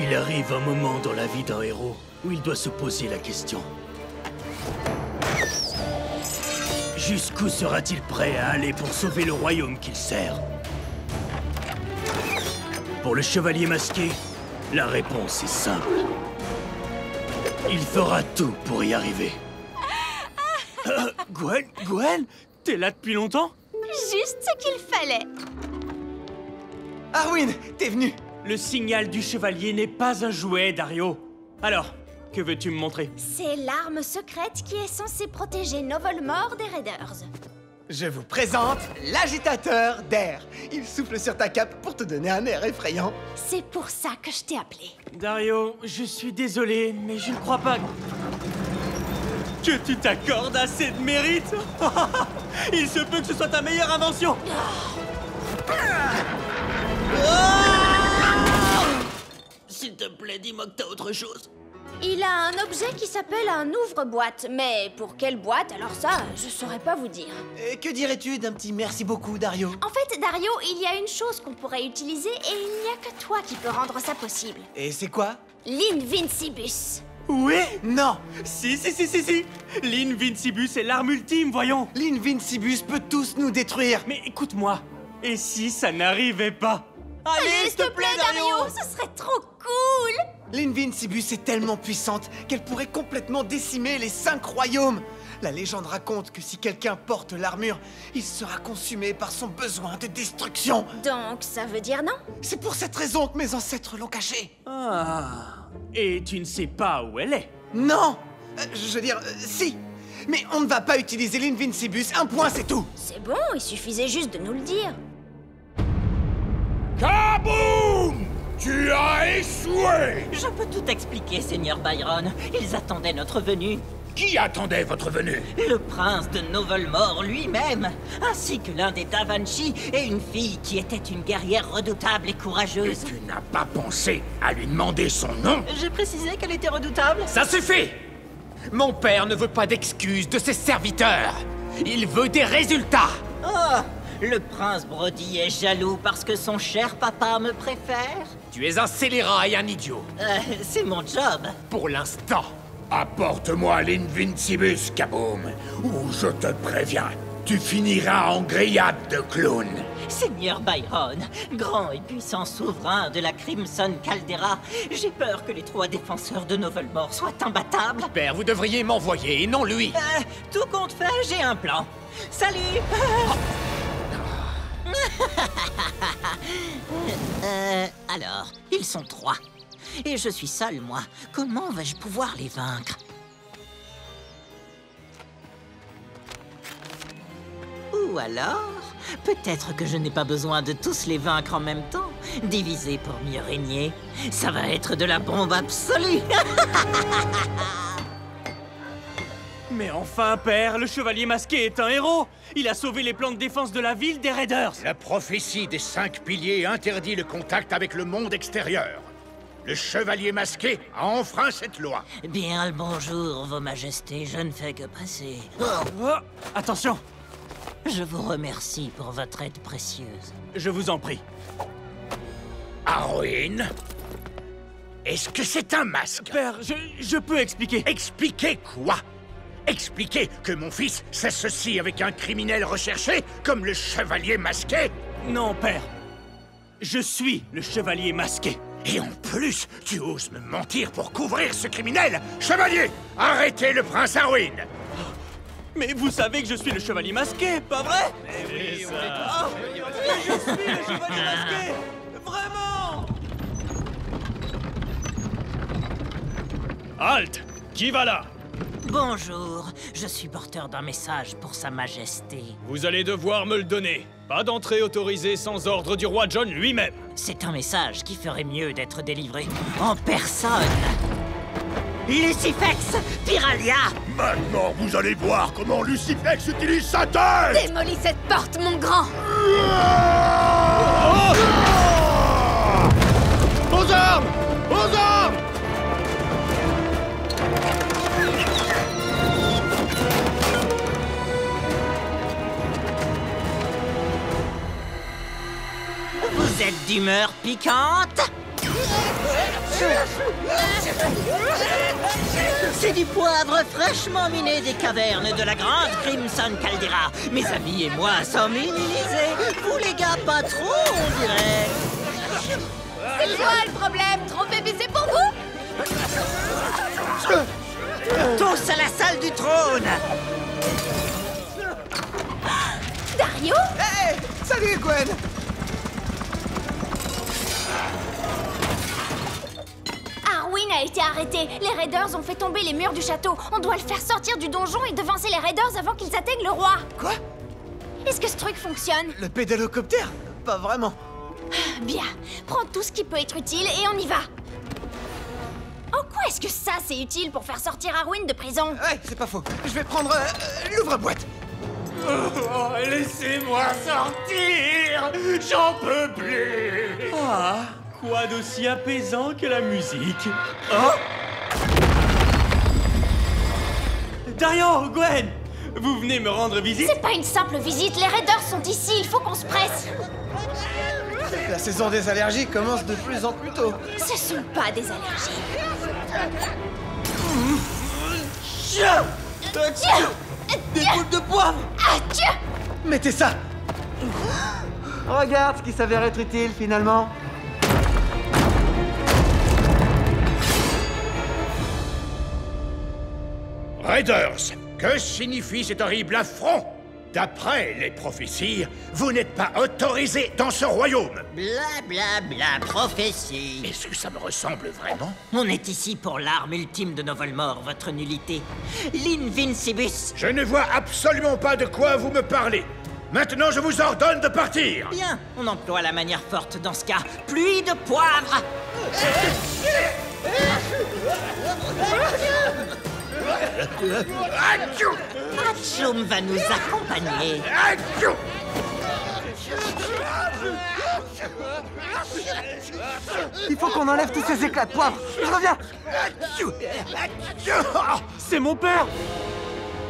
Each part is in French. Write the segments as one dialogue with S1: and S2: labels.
S1: Il arrive un moment dans la vie d'un héros où il doit se poser la question. Jusqu'où sera-t-il prêt à aller pour sauver le royaume qu'il sert? Pour le chevalier masqué, la réponse est simple. Il fera tout pour y arriver. Euh, Gwen Gwen T'es là depuis longtemps?
S2: Juste ce qu'il fallait.
S3: Arwin, t'es venu
S1: Le signal du chevalier n'est pas un jouet, Dario. Alors, que veux-tu me montrer?
S2: C'est l'arme secrète qui est censée protéger Novolmore des Raiders.
S3: Je vous présente l'agitateur d'air. Il souffle sur ta cape pour te donner un air effrayant.
S2: C'est pour ça que je t'ai appelé.
S1: Dario, je suis désolé, mais je ne crois pas que tu t'accordes assez de mérite? Il se peut que ce soit ta meilleure invention. S'il te plaît, dis-moi que t'as autre chose.
S2: Il a un objet qui s'appelle un ouvre-boîte, mais pour quelle boîte? Alors ça, je saurais pas vous dire.
S3: Et que dirais-tu d'un petit merci beaucoup, Dario?
S2: En fait, Dario, il y a une chose qu'on pourrait utiliser et il n'y a que toi qui peux rendre ça possible.
S3: Et c'est quoi?
S2: L'Invincibus.
S1: Oui?
S3: Non.
S1: Si, si, si, si, si. L'Invincibus est l'arme ultime, voyons.
S3: L'Invincibus peut tous nous détruire.
S1: Mais écoute-moi, et si ça n'arrivait pas?
S2: Allez, s'il te plaît, Dario Ce serait trop cool.
S3: L'Invincibus est tellement puissante qu'elle pourrait complètement décimer les cinq royaumes. La légende raconte que si quelqu'un porte l'armure, il sera consumé par son besoin de destruction.
S2: Donc, ça veut dire non?
S3: C'est pour cette raison que mes ancêtres l'ont cachée.
S1: Ah Et tu ne sais pas où elle est?
S3: Non. Euh, Je veux dire, euh, si. Mais on ne va pas utiliser l'Invincibus, un point c'est tout.
S2: C'est bon, il suffisait juste de nous le dire.
S4: Kaboum Tu as échoué
S5: Je peux tout expliquer, Seigneur Byron. Ils attendaient notre venue.
S4: Qui attendait votre venue?
S5: Le prince de Novelmore lui-même, ainsi que l'un des Davanchi et une fille qui était une guerrière redoutable et
S4: Et
S5: courageuse.
S4: tu n'as pas pensé à lui demander son nom?
S5: J'ai précisé qu'elle était redoutable.
S6: Ça suffit Mon père ne veut pas d'excuses de ses serviteurs. Il veut des résultats.
S5: Oh, le prince Brody est jaloux parce que son cher papa me préfère.
S6: Tu es un scélérat et un idiot.
S5: Euh, c'est mon job.
S6: Pour l'instant.
S4: Apporte-moi l'Invincibus, Kaboom, ou je te préviens, tu finiras en grillade de clown.
S5: Seigneur Byron, grand et puissant souverain de la Crimson Caldera, j'ai peur que les trois défenseurs de Novelmore soient imbattables.
S6: Père, vous devriez m'envoyer et non lui.
S5: Euh, tout compte fait, j'ai un plan. Salut Euh, alors, ils sont trois. Et je suis seul, moi. Comment vais-je pouvoir les vaincre? Ou alors, peut-être que je n'ai pas besoin de tous les vaincre en même temps. Diviser pour mieux régner. Ça va être de la bombe absolue
S1: Mais enfin, père, le chevalier masqué est un héros Il a sauvé les plans de défense de la ville des Raiders
S4: La prophétie des cinq piliers interdit le contact avec le monde extérieur. Le chevalier masqué a enfreint cette loi.
S5: Bien le bonjour, Vos Majestés, je ne fais que passer. Oh,
S1: Oh, Attention,
S5: je vous remercie pour votre aide précieuse.
S1: je vous en prie.
S4: Arwin Est-ce que c'est un masque?
S1: Père, je, je peux expliquer.
S4: Expliquer quoi? Expliquer que mon fils s'associe avec un criminel recherché comme le chevalier masqué.
S1: Non, père. Je suis le chevalier masqué.
S4: Et en plus, tu oses me mentir pour couvrir ce criminel. Chevalier Arrêtez le prince Arwin.
S1: Mais vous savez que je suis le chevalier masqué, pas vrai? Oui, ça. je suis le chevalier masqué. Vraiment.
S7: Halte Qui va là?
S5: Bonjour, je suis porteur d'un message pour Sa Majesté.
S7: Vous allez devoir me le donner. Pas d'entrée autorisée sans ordre du roi John lui-même.
S5: C'est un message qui ferait mieux d'être délivré en personne. Lucifex Piralia
S4: Maintenant, vous allez voir comment Lucifex utilise sa tête
S2: Démolis cette porte, mon grand
S4: Aux armes Aux armes
S5: d'humeur piquante C'est du poivre fraîchement miné des cavernes de la grande Crimson Caldera. Mes amis et moi sommes immunisés. Vous les gars, pas trop, on dirait.
S2: C'est quoi le problème? Trop épicé pour vous?
S5: Tous à la salle du trône
S2: Dario?
S3: Hé Salut, Gwen
S2: été arrêté. Les raiders ont fait tomber les murs du château. On doit le faire sortir du donjon et devancer les raiders avant qu'ils atteignent le roi.
S3: Quoi?
S2: Est-ce que ce truc fonctionne?
S3: Le pédalocoptère? Pas vraiment.
S2: Bien. Prends tout ce qui peut être utile et on y va. En quoi est-ce que ça c'est utile pour faire sortir Arwin de prison?
S3: Ouais, c'est pas faux. Je vais prendre euh, euh, l'ouvre-boîte.
S1: Oh, laissez-moi sortir J'en peux plus Ah, quoi d'aussi apaisant que la musique Oh Dario, Gwen Vous venez me rendre visite?
S2: C'est pas une simple visite, les raiders sont ici, il faut qu'on se presse.
S3: La saison des allergies commence de plus en plus tôt.
S2: Ce sont pas des allergies.
S1: Tiens Des boules de poivre
S2: Ah, tiens
S3: Mettez ça Regarde ce qui s'avère être utile finalement.
S4: Raiders, que signifie cet horrible affront? D'après les prophéties, vous n'êtes pas autorisés dans ce royaume.
S5: Bla bla bla, prophétie.
S4: Est-ce que ça me ressemble vraiment?
S5: On est ici pour l'arme ultime de nos votre nullité. L'Invincibus.
S4: Je ne vois absolument pas de quoi vous me parlez. Maintenant, je vous ordonne de partir.
S5: Bien, on emploie la manière forte dans ce cas. Pluie de poivre Atchoum va nous accompagner.
S3: Il faut qu'on enlève tous ces éclats de poivre. Je reviens.
S1: C'est mon père.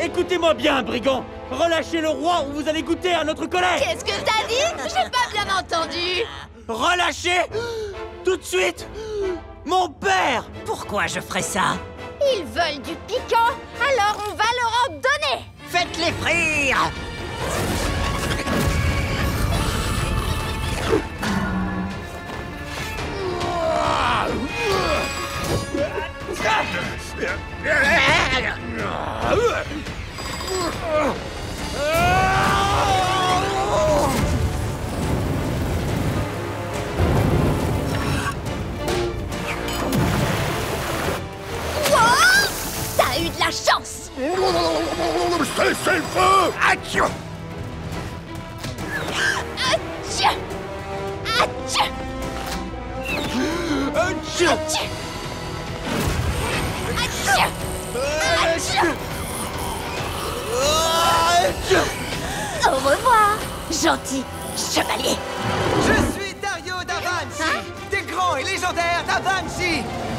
S1: Écoutez-moi bien, brigand. Relâchez le roi ou vous allez goûter à notre colère.
S2: Qu'est-ce que t'as dit? J'ai pas bien entendu.
S1: Relâchez. Tout de suite. Mon père.
S5: Pourquoi je ferais ça?
S2: Ils veulent du piquant, alors on va leur en donner.
S5: Faites-les frire
S4: Cessez le feu. Atchou
S2: Au revoir, gentil chevalier.
S3: Je suis Dario d'Avanci
S2: Hein?
S3: Des grands et légendaires d'Avanci. Et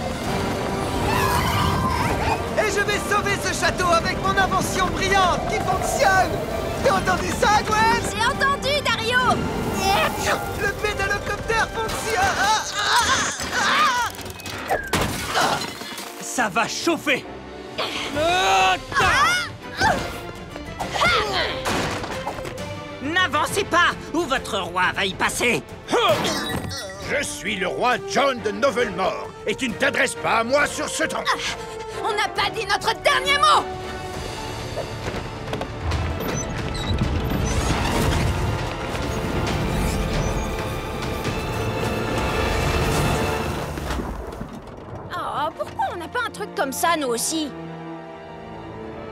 S3: je vais sauver ce château avec mon invention brillante qui fonctionne. T'as entendu ça, Gwen
S2: J'ai entendu, Dario.
S3: Le pédalocoptère fonctionne. Ah, ah, ah.
S1: Ça va chauffer.
S5: N'avancez pas ou votre roi va y passer.
S4: Je suis le roi John de Novelmore, et tu ne t'adresses pas à moi sur ce ton
S2: On n'a pas dit notre dernier mot Oh, pourquoi on n'a pas un truc comme ça, nous aussi?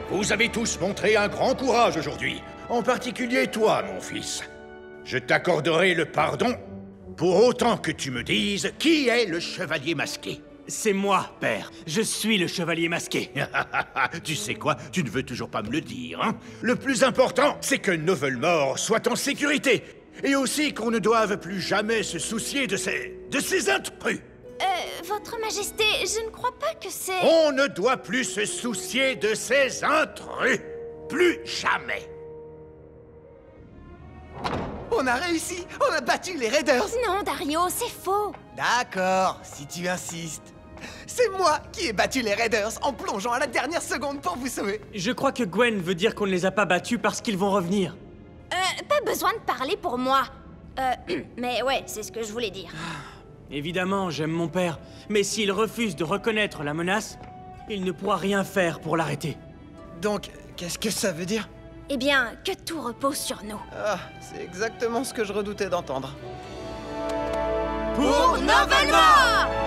S4: Vous avez tous montré un grand courage aujourd'hui, en particulier toi, mon fils. Je t'accorderai le pardon pour autant que tu me dises qui est le chevalier masqué.
S1: C'est moi, père. Je suis le chevalier masqué.
S4: tu sais quoi Tu ne veux toujours pas me le dire, hein Le plus important, c'est que Novelmore soit en sécurité. Et aussi qu'on ne doive plus jamais se soucier de ces... de ces intrus.
S2: Euh, votre majesté, je ne crois pas que c'est...
S4: On ne doit plus se soucier de ces intrus. Plus jamais.
S3: On a réussi On a battu les Raiders
S2: Non, Dario, c'est faux
S3: D'accord, si tu insistes. C'est moi qui ai battu les Raiders en plongeant à la dernière seconde pour vous sauver
S1: Je crois que Gwen veut dire qu'on ne les a pas battus parce qu'ils vont revenir.
S2: Euh, pas besoin de parler pour moi. Euh, mais ouais, c'est ce que je voulais dire.
S1: Évidemment, j'aime mon père, mais s'il refuse de reconnaître la menace, il ne pourra rien faire pour l'arrêter.
S3: Donc, qu'est-ce que ça veut dire?
S2: Eh bien, que tout repose sur nous.
S3: Ah, c'est exactement ce que je redoutais d'entendre.
S2: Pour Novelma